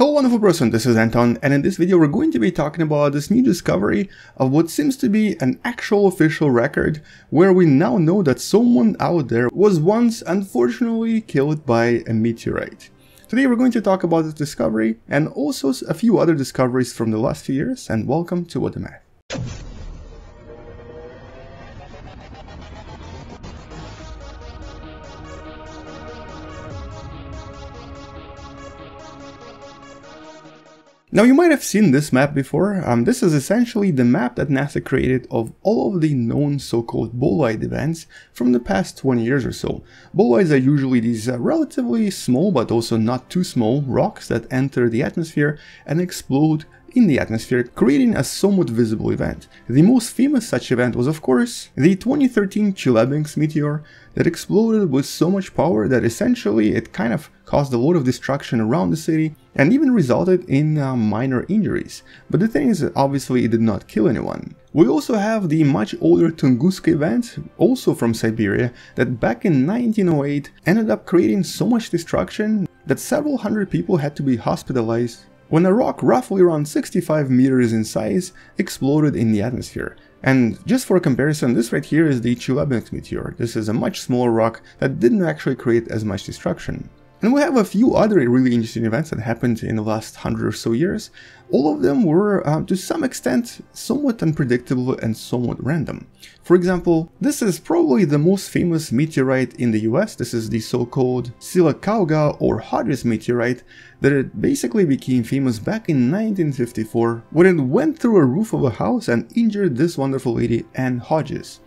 Hello wonderful person, this is Anton and in this video we're going to be talking about this new discovery of what seems to be an actual official record where we now know that someone out there was once unfortunately killed by a meteorite. Today we're going to talk about this discovery and also a few other discoveries from the last few years and welcome to What Da Math. Now you might have seen this map before, um, this is essentially the map that NASA created of all of the known so-called bolide events from the past 20 years or so. Bolides are usually these uh, relatively small but also not too small rocks that enter the atmosphere and explode in the atmosphere, creating a somewhat visible event. The most famous such event was of course the 2013 Chelyabinsk meteor that exploded with so much power that essentially it kind of caused a lot of destruction around the city and even resulted in uh, minor injuries. But the thing is, obviously it did not kill anyone. We also have the much older Tunguska event, also from Siberia, that back in 1908 ended up creating so much destruction that several hundred people had to be hospitalized when a rock roughly around 65 meters in size exploded in the atmosphere. And just for comparison, this right here is the Chelyabinsk meteor. This is a much smaller rock that didn't actually create as much destruction. And we have a few other really interesting events that happened in the last hundred or so years. All of them were, um, to some extent, somewhat unpredictable and somewhat random. For example, this is probably the most famous meteorite in the US. This is the so-called Sylacauga or Hodges meteorite that it basically became famous back in 1954 when it went through a roof of a house and injured this wonderful lady, Ann Hodges.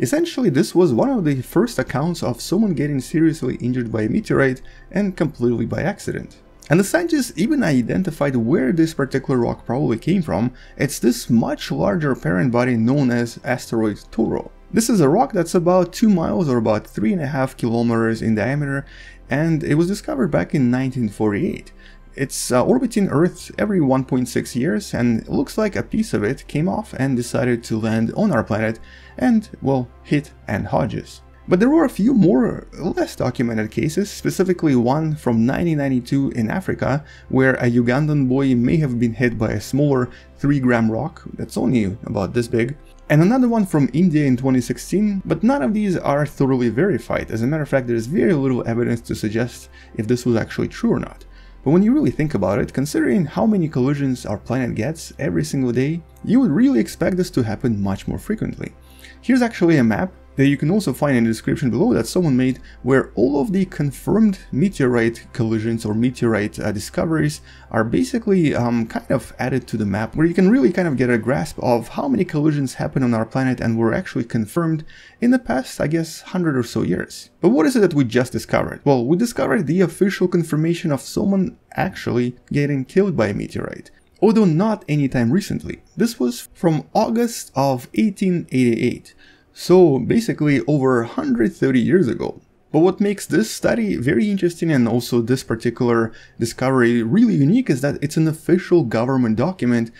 Essentially, this was one of the first accounts of someone getting seriously injured by a meteorite and completely by accident. And the scientists even identified where this particular rock probably came from, it's this much larger parent body known as asteroid Toro. This is a rock that's about 2 miles or about 3.5 kilometers in diameter and it was discovered back in 1948. It's uh, orbiting Earth every 1.6 years and looks like a piece of it came off and decided to land on our planet and, well, hit Ann Hodges. But there were a few more less documented cases, specifically one from 1992 in Africa, where a Ugandan boy may have been hit by a smaller 3 gram rock that's only about this big, and another one from India in 2016, but none of these are thoroughly verified. As a matter of fact, there's very little evidence to suggest if this was actually true or not. But when you really think about it, considering how many collisions our planet gets every single day, you would really expect this to happen much more frequently. Here's actually a map that you can also find in the description below that someone made where all of the confirmed meteorite collisions or meteorite uh, discoveries are basically um, kind of added to the map where you can really kind of get a grasp of how many collisions happen on our planet and were actually confirmed in the past, I guess, 100 or so years. But what is it that we just discovered? Well, we discovered the official confirmation of someone actually getting killed by a meteorite although not anytime recently. This was from August of 1888. So basically over 130 years ago. But what makes this study very interesting and also this particular discovery really unique is that it's an official government document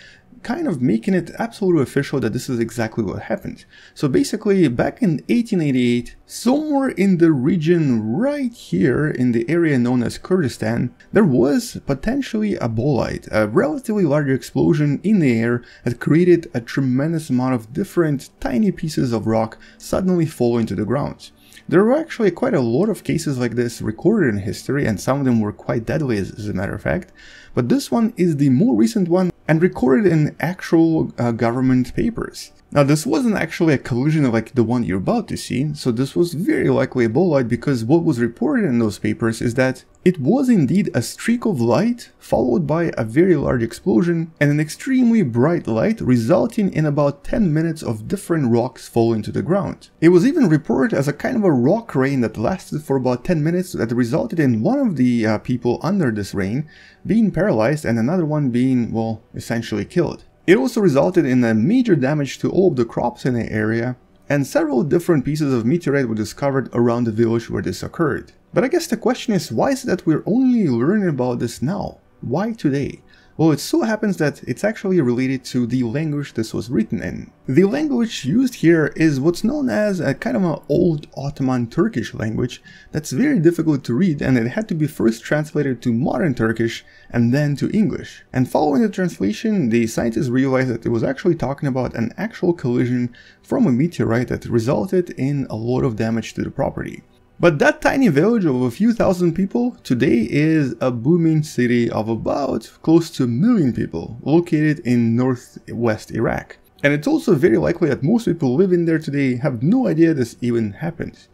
kind of making it absolutely official that this is exactly what happened. So basically, back in 1888, somewhere in the region right here in the area known as Kurdistan, there was potentially a bolide, a relatively large explosion in the air that created a tremendous amount of different tiny pieces of rock suddenly falling to the ground. There were actually quite a lot of cases like this recorded in history and some of them were quite deadly as, as a matter of fact, but this one is the more recent one and recorded in actual uh, government papers. Now this wasn't actually a collision like the one you're about to see, so this was very likely a bolide because what was reported in those papers is that it was indeed a streak of light followed by a very large explosion and an extremely bright light resulting in about 10 minutes of different rocks falling to the ground. It was even reported as a kind of a rock rain that lasted for about 10 minutes that resulted in one of the uh, people under this rain being paralyzed and another one being, well, essentially killed. It also resulted in a major damage to all of the crops in the area, and several different pieces of meteorite were discovered around the village where this occurred. But I guess the question is, why is it that we're only learning about this now? Why today? Well, it so happens that it's actually related to the language this was written in. The language used here is what's known as a kind of an old Ottoman Turkish language that's very difficult to read and it had to be first translated to modern Turkish and then to English. And following the translation, the scientists realized that it was actually talking about an actual collision from a meteorite that resulted in a lot of damage to the property. But that tiny village of a few thousand people today is a booming city of about close to a million people located in northwest Iraq. And it's also very likely that most people living there today have no idea this even happened.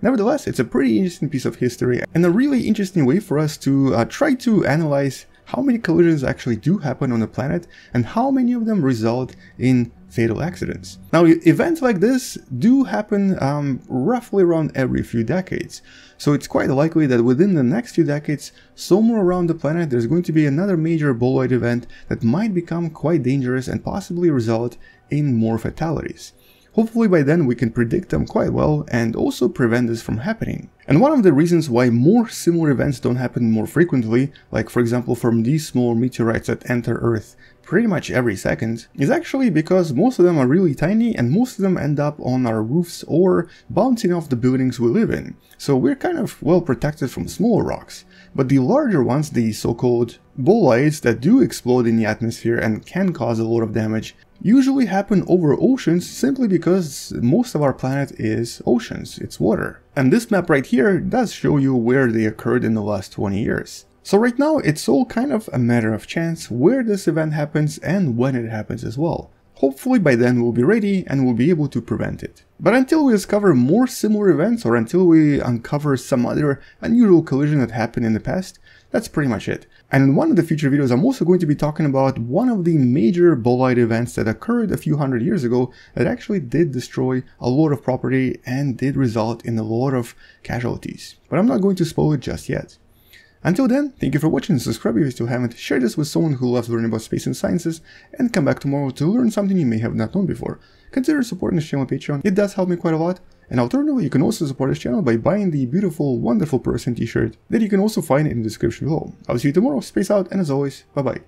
Nevertheless, it's a pretty interesting piece of history and a really interesting way for us to uh, try to analyze how many collisions actually do happen on the planet and how many of them result in fatal accidents. Now, events like this do happen um, roughly around every few decades, so it's quite likely that within the next few decades, somewhere around the planet, there's going to be another major bolide event that might become quite dangerous and possibly result in more fatalities. Hopefully by then we can predict them quite well and also prevent this from happening. And one of the reasons why more similar events don't happen more frequently, like for example from these small meteorites that enter Earth pretty much every second, is actually because most of them are really tiny and most of them end up on our roofs or bouncing off the buildings we live in. So we're kind of well protected from smaller rocks. But the larger ones, the so-called bolides that do explode in the atmosphere and can cause a lot of damage, usually happen over oceans simply because most of our planet is oceans, it's water. And this map right here does show you where they occurred in the last 20 years. So right now it's all kind of a matter of chance where this event happens and when it happens as well. Hopefully by then we'll be ready and we'll be able to prevent it. But until we discover more similar events or until we uncover some other unusual collision that happened in the past, that's pretty much it. And in one of the future videos I'm also going to be talking about one of the major bolide events that occurred a few hundred years ago that actually did destroy a lot of property and did result in a lot of casualties. But I'm not going to spoil it just yet. Until then, thank you for watching, subscribe if you still haven't, share this with someone who loves learning about space and sciences, and come back tomorrow to learn something you may have not known before. Consider supporting this channel on Patreon, it does help me quite a lot, and alternatively you can also support this channel by buying the beautiful wonderful person t-shirt that you can also find in the description below. I'll see you tomorrow, space out, and as always, bye bye.